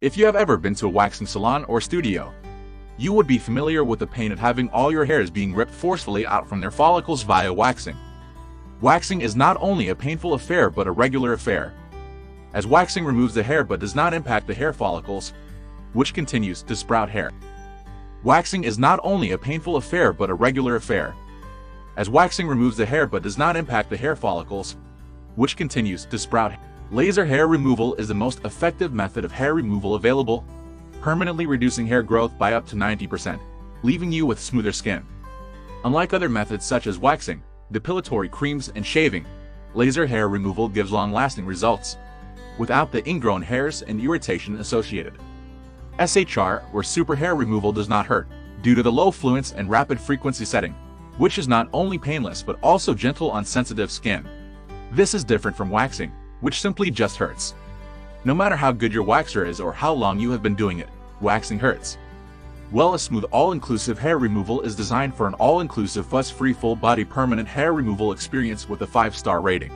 If you have ever been to a waxing salon or studio, you would be familiar with the pain of having all your hairs being ripped forcefully out from their follicles via waxing. Waxing is not only a painful affair but a regular affair, as waxing removes the hair but does not impact the hair follicles, which continues to sprout hair. Waxing is not only a painful affair but a regular affair, as waxing removes the hair but does not impact the hair follicles, which continues to sprout. Laser hair removal is the most effective method of hair removal available, permanently reducing hair growth by up to 90%, leaving you with smoother skin. Unlike other methods such as waxing, depilatory creams, and shaving, laser hair removal gives long-lasting results, without the ingrown hairs and irritation associated. SHR, or super hair removal does not hurt, due to the low fluence and rapid frequency setting, which is not only painless but also gentle on sensitive skin. This is different from waxing, which simply just hurts. No matter how good your waxer is or how long you have been doing it, waxing hurts. Wella Smooth All-Inclusive Hair Removal is designed for an all-inclusive fuss-free full-body permanent hair removal experience with a 5-star rating.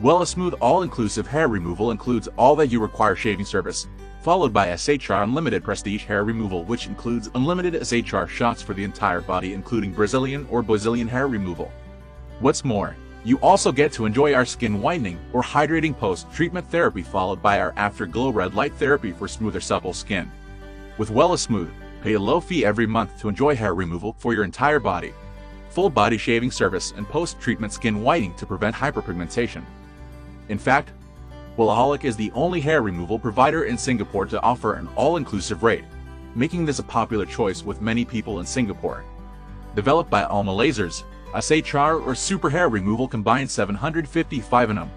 Wella Smooth All-Inclusive Hair Removal includes all that you require shaving service, followed by SHR Unlimited Prestige Hair Removal which includes unlimited SHR shots for the entire body including Brazilian or Brazilian hair removal. What's more, you also get to enjoy our skin whitening or hydrating post-treatment therapy followed by our afterglow red light therapy for smoother supple skin. With Wella Smooth, pay a low fee every month to enjoy hair removal for your entire body, full body shaving service and post-treatment skin whitening to prevent hyperpigmentation. In fact, Wellaholic is the only hair removal provider in Singapore to offer an all-inclusive rate, making this a popular choice with many people in Singapore. Developed by Alma Lasers, SHR or Super Hair Removal combines 755 nm,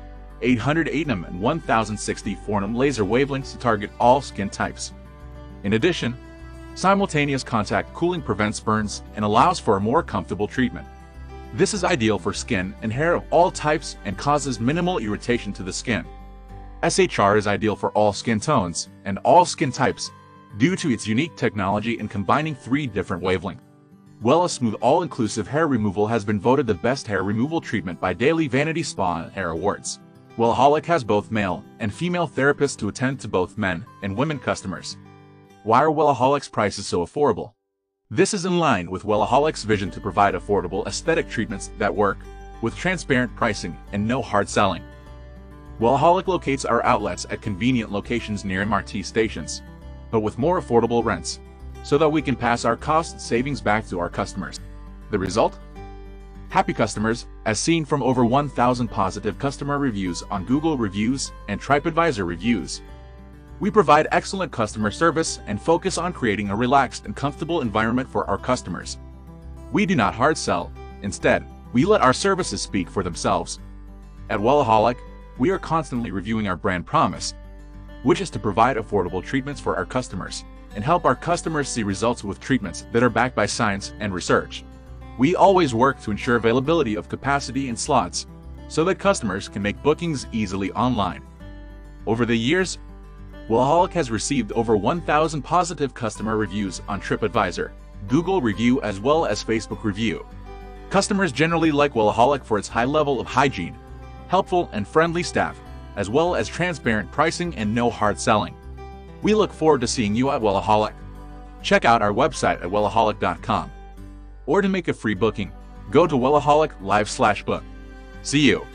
808 nm and 1064 nm laser wavelengths to target all skin types. In addition, simultaneous contact cooling prevents burns and allows for a more comfortable treatment. This is ideal for skin and hair of all types and causes minimal irritation to the skin. SHR is ideal for all skin tones and all skin types due to its unique technology in combining three different wavelengths. Wella Smooth All-Inclusive Hair Removal has been voted the best hair removal treatment by Daily Vanity Spa and Hair Awards. Wellaholic has both male and female therapists to attend to both men and women customers. Why are Wellaholic's prices so affordable? This is in line with Wellaholic's vision to provide affordable aesthetic treatments that work, with transparent pricing and no hard selling. Wellaholic locates our outlets at convenient locations near MRT stations, but with more affordable rents, so that we can pass our cost savings back to our customers. The result? Happy customers, as seen from over 1,000 positive customer reviews on Google Reviews and TripAdvisor Reviews. We provide excellent customer service and focus on creating a relaxed and comfortable environment for our customers. We do not hard sell, instead, we let our services speak for themselves. At Wellaholic, we are constantly reviewing our brand promise, which is to provide affordable treatments for our customers and help our customers see results with treatments that are backed by science and research. We always work to ensure availability of capacity and slots so that customers can make bookings easily online. Over the years, Wellaholic has received over 1,000 positive customer reviews on TripAdvisor, Google Review as well as Facebook Review. Customers generally like Wellaholic for its high level of hygiene, helpful and friendly staff, as well as transparent pricing and no hard selling. We look forward to seeing you at Wellaholic. Check out our website at wellaholic.com. Or to make a free booking, go to Wellaholic Live slash book. See you!